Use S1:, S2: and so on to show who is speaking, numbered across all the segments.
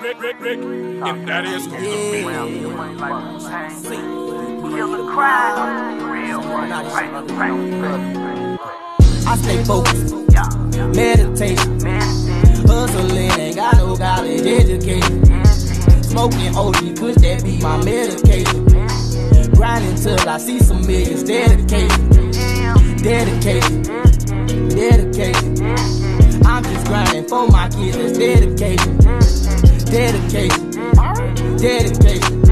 S1: Rick, Rick, Rick, and that is
S2: I stay focused, meditation, hustling, ain't got no college education. Smoking OG, push that be my medication. Grinding till I see some millions, dedication, dedication, dedication. For my kids, that's dedication, dedication, dedication.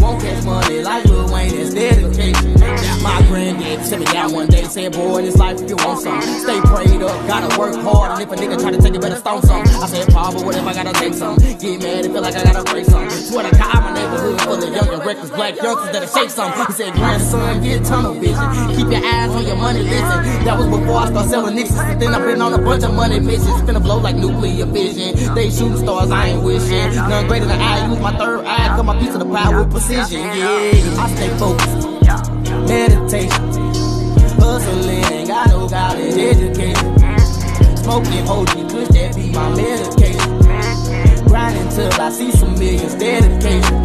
S2: Won't Cash Money like Lil Wayne, that's dedication. My granddad sent me down one day, said, boy, this life if you want some, stay prayed up, gotta work hard, and if a nigga try to take it, better stone some. I said, but what if I gotta take some? Get mad and feel like I gotta break some. Swear to God, my neighborhood full of young and reckless black youngsters that'll shake some. He said, grandson, get tunnel vision, keep money, listen. That was before I started selling Nixons, then I've been on a bunch of money missions, finna blow like nuclear fission. They shooting stars, I ain't wishing. None greater than I, use my third eye, cut my piece of the pie with precision. Yeah, I stay focused meditation. Hustling, got no college education. Smoking OG, push that be my medication. Grinding till I see some millions. Dedication,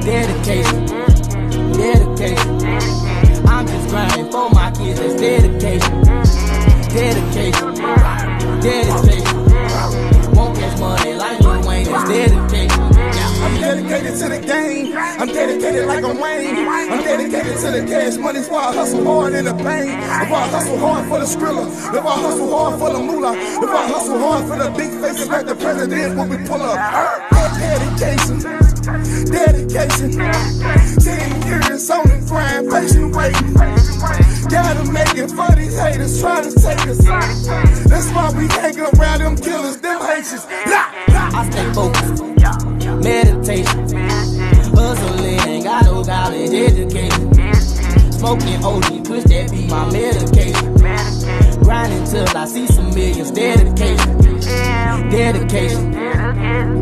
S2: dedication. For. That's dedication, dedication, dedication. Won't Cash Money like Lil Wayne. That's dedication.
S3: I'm dedicated to the game. I'm dedicated like I'm Wayne. I'm dedicated to the cash. Money's why I hustle hard in the pain. If I hustle hard for the skrilla, if I hustle hard for the moolah, if I hustle hard for the big faces like the president when we pull up. Dedication, dedication. Haters trying to take us. That's why we hang around them killers, them Haitians.
S2: I stay focused, meditation, hustling, ain't got no college education. Smoking OG, push that be my medication. Grinding till I see some millions. Dedication, dedication,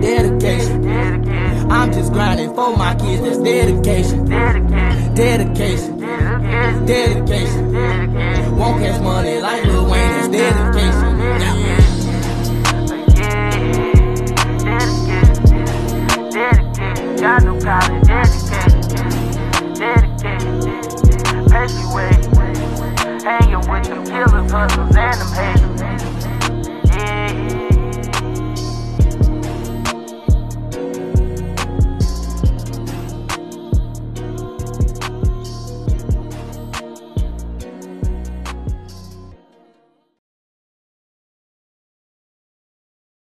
S2: dedication. I'm just grinding for my kids. That's dedication, dedication, dedication. Won't Cash Money